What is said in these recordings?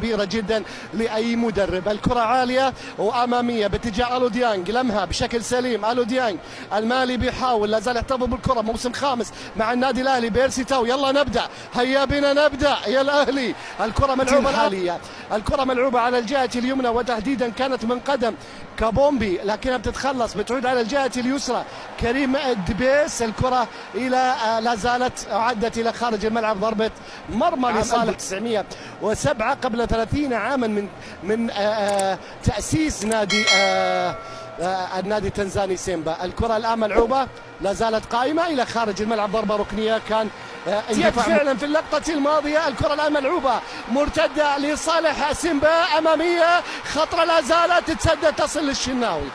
كبيرة جدا لأي مدرب. الكرة عالية وأمامية باتجاه ألو ديانج لمها بشكل سليم. ألو ديانج المالي بيحاول لا زال يحتفظ بالكرة. موسم خامس مع النادي الأهلي بيرسي تاو. يلا نبدأ. هيا بنا نبدأ. يا الأهلي. الكرة ملعوبة الحالية. الكرة ملعوبة على الجهة اليمنى وتحديدا كانت من قدم كابومبي لكنها بتتخلص بتعود على الجهة اليسرى. كريم الدبيس الكرة إلى آه، لا زالت عدت إلى خارج الملعب ضربة مرمى لصالح 907 قبل 30 عاما من من آه، آه، تأسيس نادي آه، النادي التنزاني سيمبا. الكرة الآن ملعوبة لا زالت قائمة إلى خارج الملعب. ضربة ركنية كان اندفاع فعلا. في اللقطة الماضية. الكرة الآن ملعوبة. مرتدة لصالح سيمبا. أمامية خطرة لا زالت تتسدد تصل للشناوي.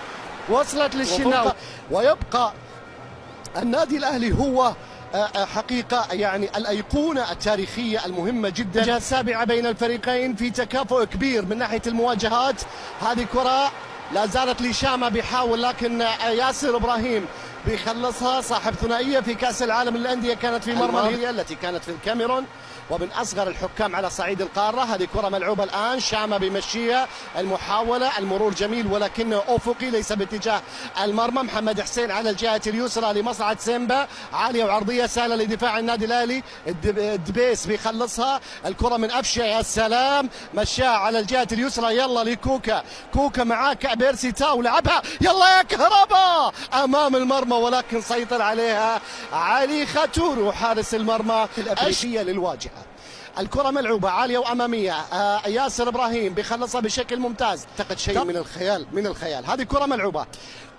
وصلت للشناوي. ويبقى النادي الأهلي هو حقيقة يعني الأيقونة التاريخية المهمة جدا. الجهة السابعة بين الفريقين في تكافؤ كبير من ناحية المواجهات. هذه كرة لا زالت لشامة بيحاول لكن آه، ياسر إبراهيم بيخلصها صاحب ثنائية في كأس العالم للأندية كانت في مرمى الهيليا التي كانت في الكاميرون ومن أصغر الحكام على صعيد القارة. هذه كرة ملعوبة الآن. شامه بيمشيها المحاولة. المرور جميل ولكنه أفقي ليس باتجاه المرمى. محمد حسين على الجهة اليسرى لمصعد سيمبا. عالية وعرضية سهلة لدفاع النادي الأهلي. الدب- الدبيس بيخلصها. الكرة من افشه يا سلام مشاها على الجهة اليسرى. يلا لكوكا. كوكا معاك بيرسي تاو. لعبها. يلا يا كهربا. أمام المرمى. ولكن سيطر عليها علي خاتورو حارس المرمى الأفريقية للواجهة. الكرة ملعوبة عالية وأمامية. آه ياسر إبراهيم بيخلصها بشكل ممتاز. أعتقد شيء من الخيال من الخيال. هذه كرة ملعوبة.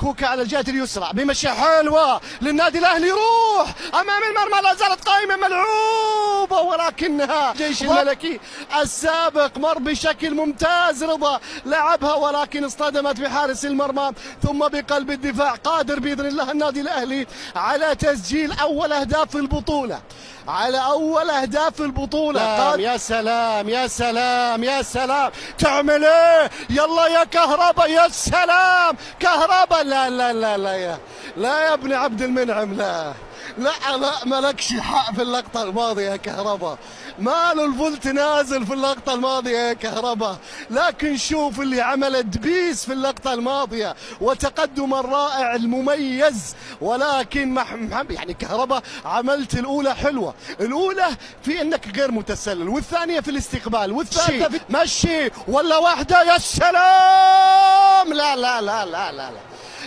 كوكا على الجهة اليسرى بمشي حلوة. للنادي الأهلي روح أمام المرمى لا زالت قائمة ملعوبة ولكنها جيش الملكي السابق مر بشكل ممتاز. رضا لعبها ولكن اصطدمت بحارس المرمى ثم بقلب الدفاع. قادر بإذن الله النادي الأهلي على تسجيل أول أهداف البطولة. على أول أهداف البطولة. قاد... يا سلام يا سلام يا سلام. تعمل إيه؟ يلا يا كهربا يا سلام. كهربا لا لا لا لا يا لا يا ابن عبد المنعم لا. لا لا مالكش حق في اللقطة الماضية يا كهربا. ماله الفولت نازل في اللقطة الماضية يا كهربا. لكن شوف اللي عمله دبيس في اللقطة الماضية وتقدم الرائع المميز. ولكن مح مح- يعني كهربا عملت الأولى حلوة. الأولى في أنك غير متسلل والثانية في الاستقبال والثالثة في مشي. ولا واحدة يا سلام! لا لا لا لا لا.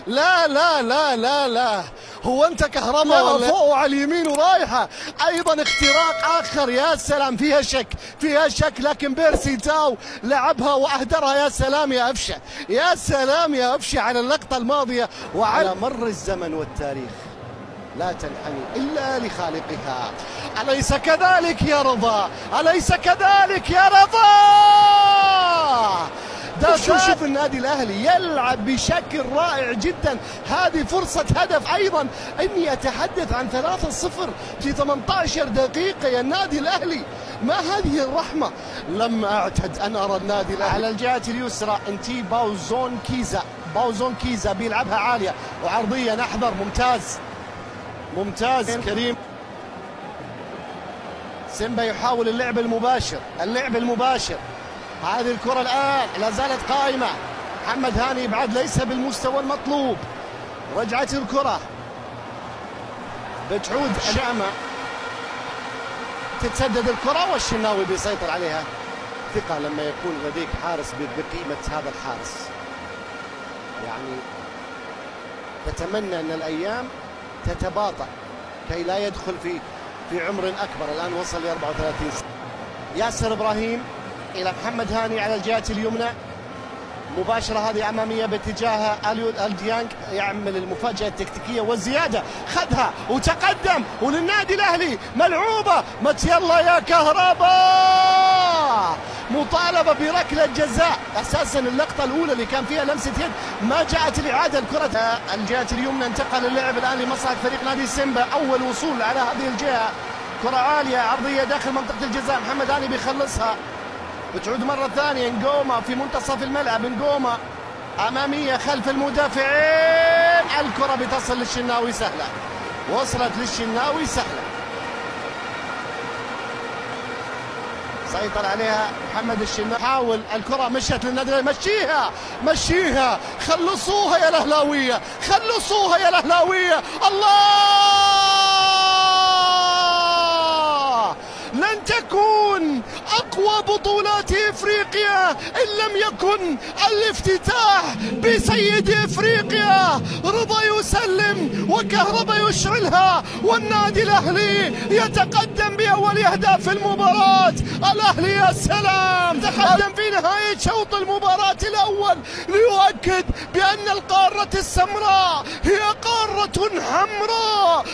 لا لا لا لا لا. هو أنت كهرباء ولا فوق وعلى اليمين ورايحة. أيضا اختراق آخر يا سلام. فيها شك فيها شك لكن بيرسي تاو لعبها وأهدرها. يا سلام يا أفشة يا سلام يا أفشة على اللقطة الماضية وعلى مر الزمن والتاريخ لا تنحني إلا لخالقها. أليس كذلك يا رضا؟ أليس كذلك يا رضا؟ ده شوف شوف النادي الأهلي يلعب بشكل رائع جدا. هذه فرصة هدف أيضا اني اتحدث عن 3-0 في 18 دقيقة. يا النادي الأهلي ما هذه الرحمة؟ لم أعتد ان أرى النادي الأهلي. على الجهه اليسرى أنتي باوزون كيزا باوزون كيزا بيلعبها عالية وعرضية نحذر ممتاز. ممتاز كريم. سيمبا يحاول اللعب المباشر. اللعب المباشر. هذه الكرة الآن لا زالت قائمة. محمد هاني بعد ليس بالمستوى المطلوب. رجعت الكرة. بتعود شامة تتسدد الكرة والشناوي بيسيطر عليها. ثقة لما يكون لديك حارس بقيمة هذا الحارس. يعني تتمنى أن الأيام تتباطأ كي لا يدخل في في عمر أكبر. الآن وصل ل 34 سنة. ياسر إبراهيم. إلى محمد هاني على الجهه اليمنى. مباشرة هذه أمامية باتجاه أليو الديانج يعمل المفاجأة التكتيكية والزيادة. خذها وتقدم وللنادي الأهلي ملعوبة. مت يلا يا كهرباء مطالبة بركلة جزاء أساسا اللقطة الأولى اللي كان فيها لمسة يد ما جاءت الإعادة الكرة. الجهة اليمنى انتقل اللعب الآن لمصلحة فريق نادي سيمبا. أول وصول على هذه الجهة. كرة عالية عرضية داخل منطقة الجزاء. محمد هاني بيخلصها. بتعود مرة ثانية. نقومة في منتصف الملعب. نقومة أمامية خلف المدافعين. الكرة بتصل للشناوي سهلة. وصلت للشناوي سهلة. سيطر عليها محمد الشناوي. حاول. الكرة مشت للنادي مشيها. مشيها. خلصوها يا الأهلاوية. خلصوها يا الأهلاوية. الله! لن تكون أقوى بطولات إفريقيا إن لم يكن الافتتاح بسيد إفريقيا. رضا يسلم وكهربا يشعلها والنادي الأهلي يتقدم بأول أهداف المباراة. الأهلي يا سلام! تقدم في نهاية شوط المباراة الأول ليؤكد بأن القارة السمراء هي قارة حمراء.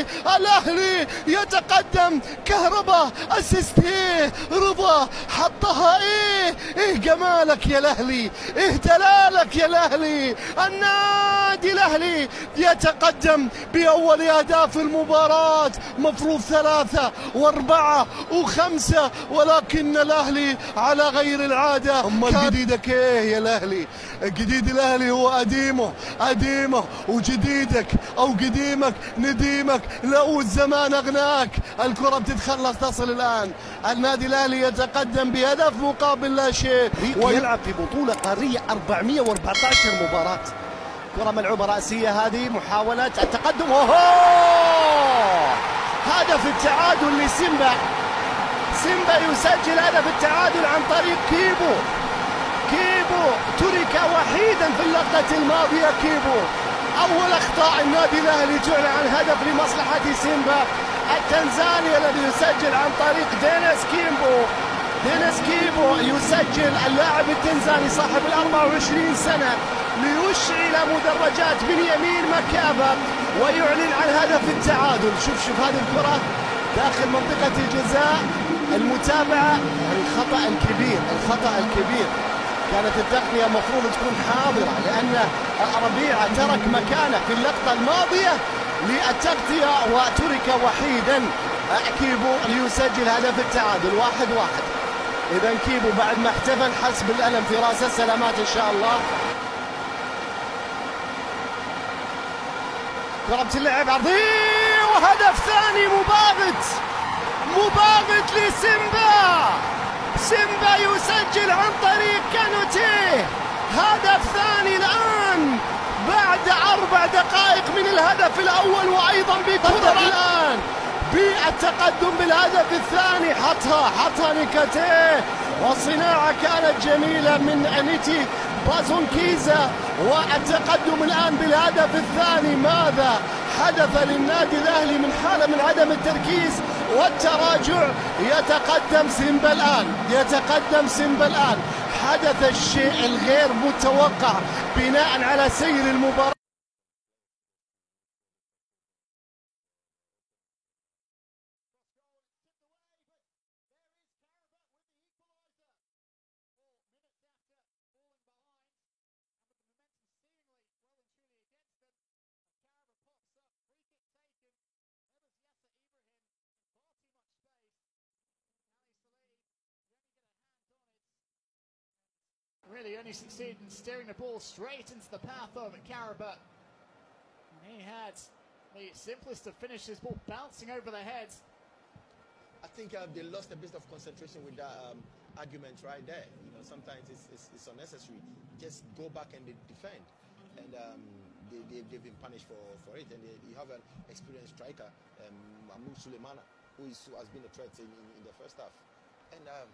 الأهلي الاهلي يتقدم كهربا اسيستيه رضا حطها. إيه إيه جمالك يا الأهلي إيه دلالك يا الأهلي. النادي الأهلي يتقدم بأول أهداف المباراة مفروض ثلاثة وأربعة وخمسة ولكن الأهلي على غير العادة. امال جديدك إيه يا الأهلي؟ جديد الأهلي هو قديمه قديمه وجديدك أو قديمك نديمك لو الزمان أغناك. الكرة بتتخلص تصل الآن. النادي الأهلي يتقدم بهدف مقابل لا شيء. ويلعب في بطولة قارية 414 مباراة. كرة ملعوبة رأسية هذه محاولة التقدم. أوهو! هدف التعادل لسيمبا. سيمبا يسجل هدف التعادل عن طريق كيبو. كيبو ترك وحيدا في اللقطة الماضية كيبو. أول أخطاء النادي الأهلي جعل عن هدف لمصلحة سيمبا التنزاني الذي يسجل عن طريق دينيس كيبو. دينيس كيبو يسجل اللاعب التنزاني صاحب ال 24 سنة ليشعل مدرجات بنيامين مكابا ويعلن عن هدف التعادل. شوف شوف هذه الكرة داخل منطقة الجزاء. المتابعة الخطأ الكبير الخطأ الكبير. كانت التقنية مفروض تكون حاضرة لأن ربيعة ترك مكانه في اللقطة الماضية للتغطية وترك وحيدا كيبو ليسجل هدف التعادل واحد واحد. إذا كيبو بعد ما احتفل حس بالألم في رأسه سلامات إن شاء الله. كرة بتلعب عرضية وهدف ثاني مباغت مباغت لسيمبا! سيمبا يسجل عن طريق كانوتيه هدف ثاني الآن. بعد أربع دقائق من الهدف الأول وأيضا بكرة الآن. بالتقدم بالهدف الثاني حطها حطها نيكاتيه والصناعة كانت جميلة من أنيتي بازونكيزا. والتقدم الآن بالهدف الثاني. ماذا؟ حدث للنادي الأهلي من حالة من عدم التركيز والتراجع. يتقدم سيمبا الآن. يتقدم سيمبا الآن. حدث الشيء الغير متوقع بناء على سير المباراة. Really only succeeded in steering the ball straight into the path of Caraba. And he had the simplest of finishes, ball bouncing over the head. I think uh, they lost a bit of concentration with that um, argument right there. You know, sometimes it's, it's, it's, unnecessary. Just go back and defend. And um, they, they, have been punished for, for it. And they, you have an experienced striker, um, Mahmoud Suleimana, who, is, who has been a threat in, in, in the first half. And um,